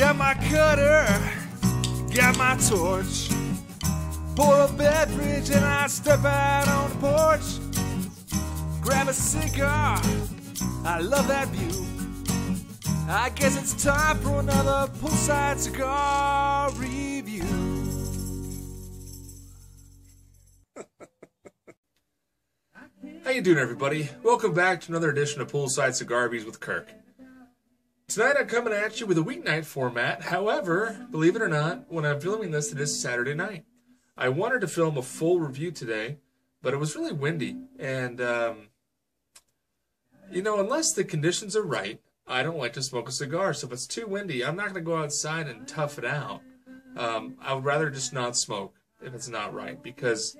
Got my cutter, got my torch. Pour a beverage and I step out on the porch. Grab a cigar, I love that view. I guess it's time for another poolside cigar review. How you doing, everybody? Welcome back to another edition of Poolside Cigar Reviews with Kirk. Tonight I'm coming at you with a weeknight format. However, believe it or not, when I'm filming this, it is Saturday night. I wanted to film a full review today, but it was really windy, and um, you know, unless the conditions are right, I don't like to smoke a cigar. So if it's too windy, I'm not going to go outside and tough it out. Um, I would rather just not smoke if it's not right because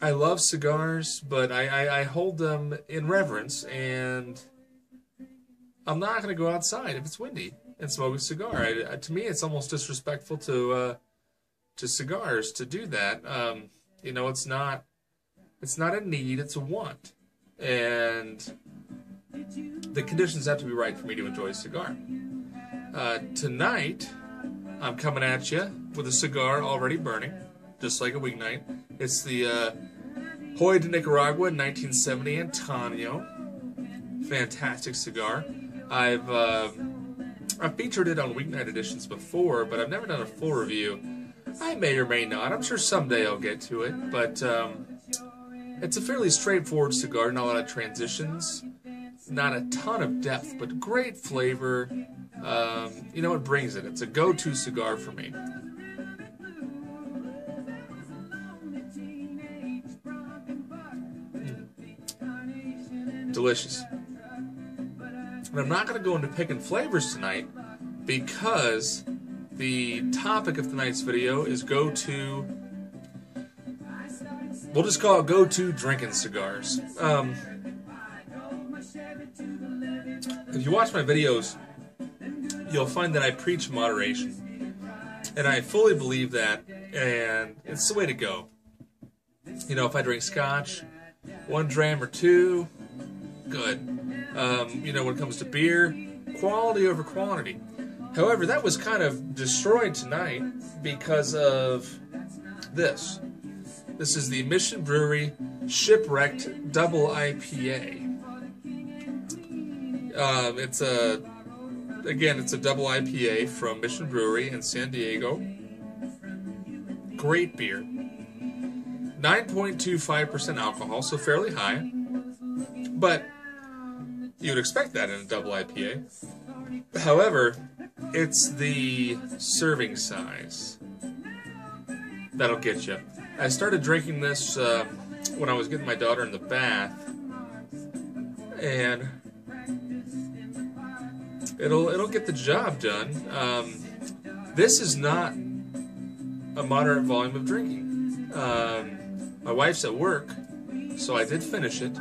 I love cigars, but I, I, I hold them in reverence, and I'm not going to go outside if it's windy and smoke a cigar. I, to me, it's almost disrespectful to uh, to cigars to do that. Um, you know, it's not it's not a need; it's a want, and the conditions have to be right for me to enjoy a cigar. Uh, tonight, I'm coming at you with a cigar already burning, just like a weeknight. It's the uh, Joya de Nicaragua 1970 Antonio. Fantastic cigar. I've uh, I've featured it on weeknight editions before, but I've never done a full review. I may or may not. I'm sure someday I'll get to it, but um, it's a fairly straightforward cigar. Not a lot of transitions, not a ton of depth, but great flavor. Um, you know, it brings it. It's a go-to cigar for me. delicious. And I'm not going to go into picking flavors tonight because the topic of tonight's video is go to. We'll just call it go to drinking cigars. Um, if you watch my videos, you'll find that I preach moderation. And I fully believe that, and it's the way to go. You know, if I drink scotch, one dram or two, good. Um, you know, when it comes to beer, quality over quantity. However, that was kind of destroyed tonight because of this. This is the Mission Brewery Shipwrecked Double IPA. Um, it's a, again, it's a double IPA from Mission Brewery in San Diego. Great beer. 9.25% alcohol, so fairly high. But you would expect that in a double IPA. However, it's the serving size that'll get you. I started drinking this uh, when I was getting my daughter in the bath, and it'll it'll get the job done. Um, this is not a moderate volume of drinking. Um, my wife's at work, so I did finish it.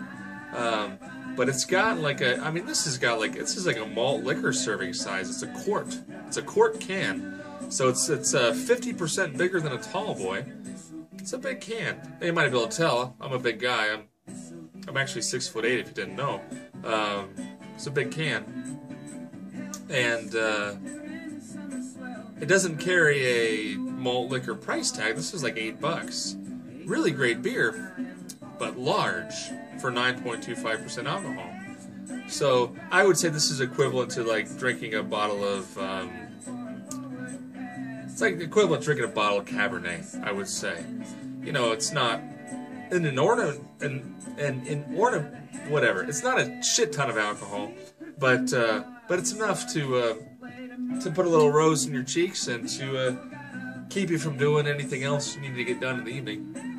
Um, but it's got like a, I mean, this has got like, this is like a malt liquor serving size. It's a quart. It's a quart can. So it's it's uh, 50% bigger than a tall boy. It's a big can. You might be able to tell. I'm a big guy. I'm I'm actually six foot eight. If you didn't know, um, it's a big can, and uh, it doesn't carry a malt liquor price tag. This is like eight bucks. Really great beer, but large for 9.25% alcohol. So I would say this is equivalent to like drinking a bottle of. Um, it's like equivalent to drinking a bottle of Cabernet. I would say. You know, it's not in an inordinate and an inordinate whatever. It's not a shit ton of alcohol, but uh, but it's enough to uh, to put a little rose in your cheeks and to uh, keep you from doing anything else you need to get done in the evening.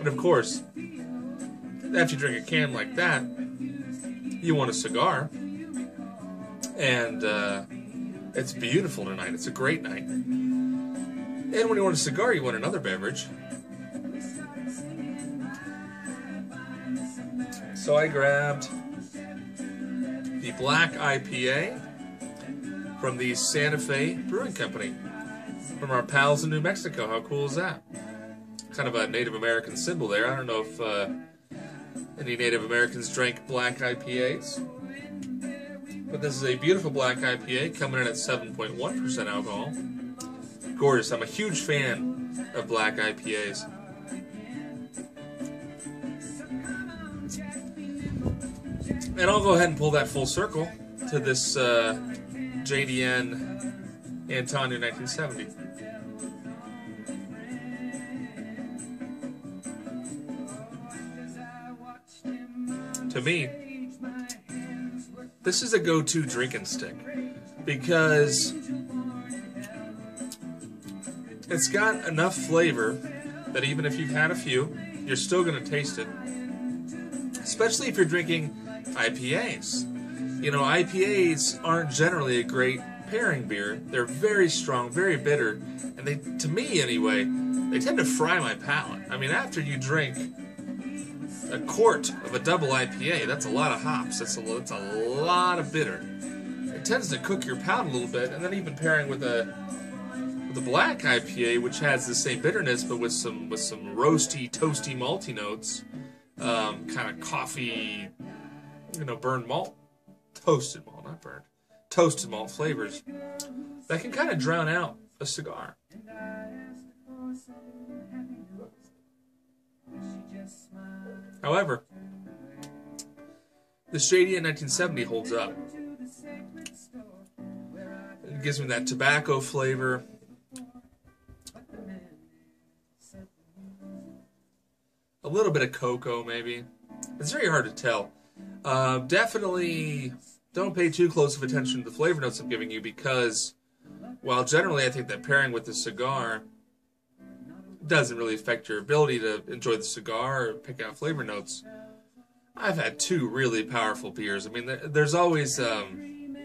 And of course, after you drink a can like that, you want a cigar. And uh, it's beautiful tonight. It's a great night. And when you want a cigar, you want another beverage. So I grabbed the Black IPA from the Santa Fe Brewing Company from our pals in New Mexico. How cool is that? Kind of a Native American symbol there. I don't know if uh, any Native Americans drank black IPAs. But this is a beautiful black IPA coming in at 7.1% alcohol. Gorgeous. I'm a huge fan of black IPAs. And I'll go ahead and pull that full circle to this uh, JDN Antonio 1970. To me, this is a go-to drinking stick because it's got enough flavor that even if you've had a few, you're still going to taste it. Especially if you're drinking IPAs. You know, IPAs aren't generally a great pairing beer. They're very strong, very bitter, and they, to me anyway, they tend to fry my palate. I mean, after you drink a quart of a double IPA, that's a lot of hops. That's a, that's a lot of bitter. It tends to cook your palate a little bit, and then even pairing with a with a black IPA, which has the same bitterness, but with some with some roasty, toasty, malty notes, um, kind of coffee, you know, burned malt, toasted malt, not burned, toasted malt flavors. That can kind of drown out a cigar. However, the JDN 1970 holds up. It gives me that tobacco flavor. A little bit of cocoa, maybe. It's very hard to tell. Uh, definitely don't pay too close of attention to the flavor notes I'm giving you because, while generally I think that pairing with the cigar doesn't really affect your ability to enjoy the cigar or pick out flavor notes. I've had two really powerful beers. I mean, there's always um,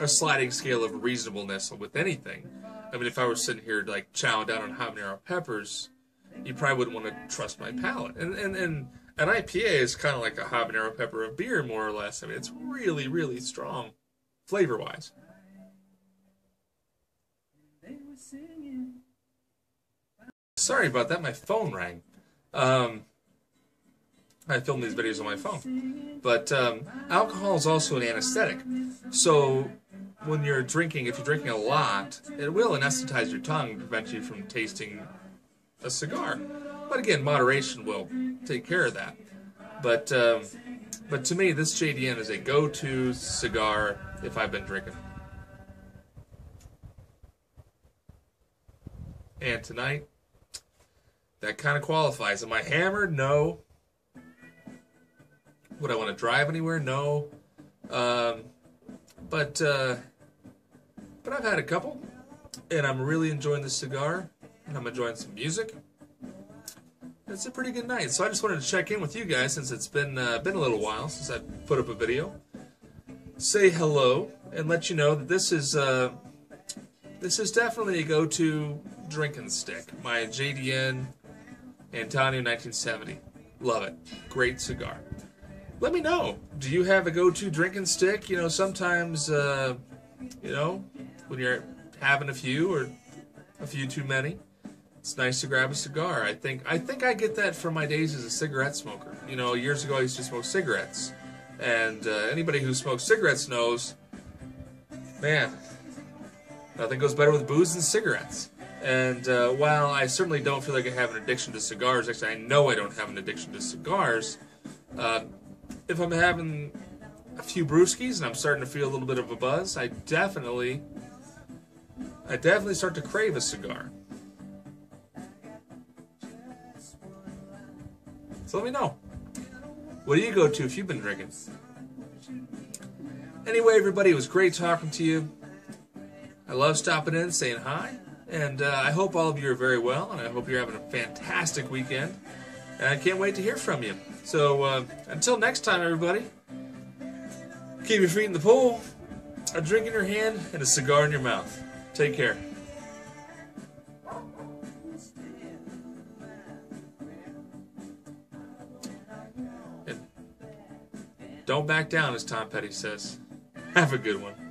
a sliding scale of reasonableness with anything. I mean, if I were sitting here like chowing down on habanero peppers, you probably wouldn't want to trust my palate. And and, and an IPA is kind of like a habanero pepper of beer, more or less. I mean, it's really, really strong, flavor-wise. Sorry about that. My phone rang. Um, I film these videos on my phone. But um, alcohol is also an anesthetic. So when you're drinking, if you're drinking a lot, it will anesthetize your tongue and prevent you from tasting a cigar. But again, moderation will take care of that. But um, but to me, this JDN is a go-to cigar if I've been drinking. And tonight, that kind of qualifies. Am I hammered? No. Would I want to drive anywhere? No. Um, but uh, but I've had a couple, and I'm really enjoying the cigar, and I'm enjoying some music. It's a pretty good night. So I just wanted to check in with you guys since it's been uh, been a little while since I put up a video. Say hello and let you know that this is uh, this is definitely a go-to drinking stick. My JDN Antonio 1970. Love it. Great cigar. Let me know. Do you have a go-to drinking stick? You know, sometimes, uh, you know, when you're having a few or a few too many, it's nice to grab a cigar. I think I think I get that from my days as a cigarette smoker. You know, years ago I used to smoke cigarettes, and uh, anybody who smokes cigarettes knows, man, nothing goes better with booze than cigarettes. And uh, while I certainly don't feel like I have an addiction to cigars, actually, I know I don't have an addiction to cigars. Uh, if I'm having a few brewskis and I'm starting to feel a little bit of a buzz, I definitely, I definitely start to crave a cigar. So let me know. What do you go to if you've been drinking? Anyway, everybody, it was great talking to you. I love stopping in, saying hi. And uh, I hope all of you are very well, and I hope you're having a fantastic weekend. And I can't wait to hear from you. So uh, until next time, everybody, keep your feet in the pool, a drink in your hand, and a cigar in your mouth. Take care. And don't back down, as Tom Petty says. Have a good one.